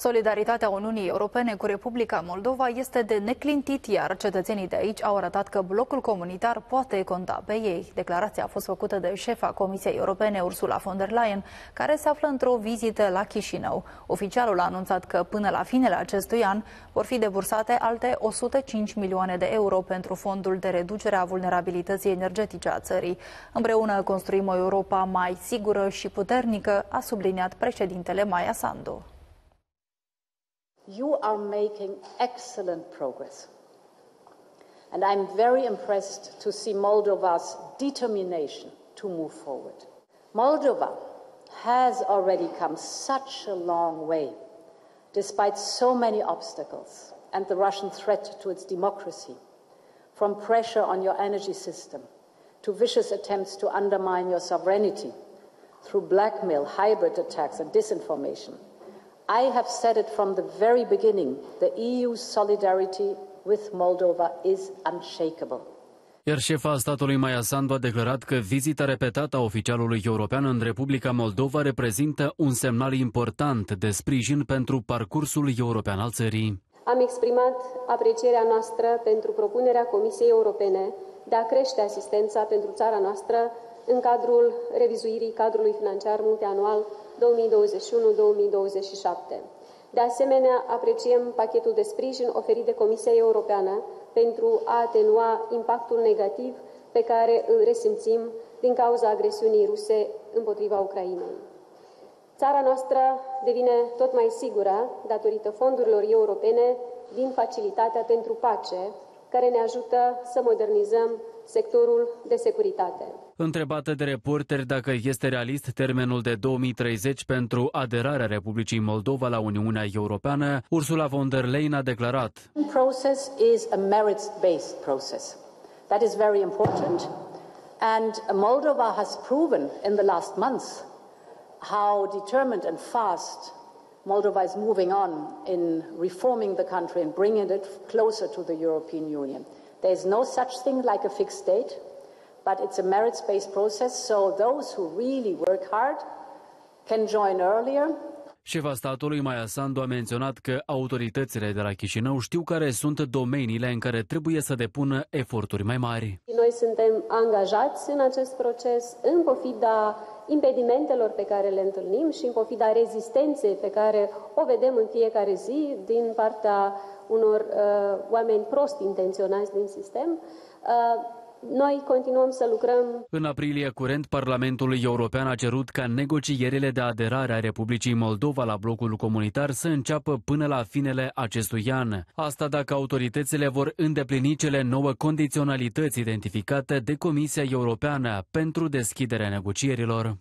Solidaritatea Uniunii Europene cu Republica Moldova este de neclintit, iar cetățenii de aici au arătat că blocul comunitar poate conta pe ei. Declarația a fost făcută de șefa Comisiei Europene, Ursula von der Leyen, care se află într-o vizită la Chișinău. Oficialul a anunțat că până la finele acestui an vor fi debursate alte 105 milioane de euro pentru fondul de reducere a vulnerabilității energetice a țării. Împreună construim o Europa mai sigură și puternică, a subliniat președintele Maia Sandu. You are making excellent progress. And I'm very impressed to see Moldova's determination to move forward. Moldova has already come such a long way, despite so many obstacles and the Russian threat to its democracy, from pressure on your energy system to vicious attempts to undermine your sovereignty through blackmail, hybrid attacks, and disinformation. I have said it from the very beginning the EU's solidarity with Moldova is unshakable. Iar șefa statului Maia Sandu a declarat că vizita repetată a oficialului european în Republica Moldova reprezintă un semnal important de sprijin pentru parcursul european al țării. Am exprimat aprecierea noastră pentru propunerea Comisiei Europene de a crește asistența pentru țara noastră în cadrul revizuirii cadrului financiar multianual 2021-2027. De asemenea, apreciem pachetul de sprijin oferit de Comisia Europeană pentru a atenua impactul negativ pe care îl resimțim din cauza agresiunii ruse împotriva Ucrainei. Țara noastră devine tot mai sigură datorită fondurilor europene din Facilitatea pentru Pace, care ne ajută să modernizăm sectorul de securitate. Întrebată de reporteri dacă este realist termenul de 2030 pentru aderarea Republicii Moldova la Uniunea Europeană, Ursula von der Leyen a declarat. Process is a merits-based process. That is very important. And Moldova has proven in the last months how determined and fast Moldova is moving on in reforming the country and bringing it closer to the European Union. There is no such thing like a fixed date, but it's a merits based process, so those who really work hard can join earlier. Șefa statului Maia Sandu a menționat că autoritățile de la Chișinău știu care sunt domeniile în care trebuie să depună eforturi mai mari. Noi suntem angajați în acest proces, în pofida impedimentelor pe care le întâlnim și în pofida rezistenței pe care o vedem în fiecare zi din partea unor uh, oameni prost intenționați din sistem, uh, noi continuăm să lucrăm. În aprilie curent, Parlamentul European a cerut ca negocierile de aderare a Republicii Moldova la blocul comunitar să înceapă până la finele acestui an. Asta dacă autoritățile vor îndeplini cele nouă condiționalități identificate de Comisia Europeană pentru deschiderea negocierilor.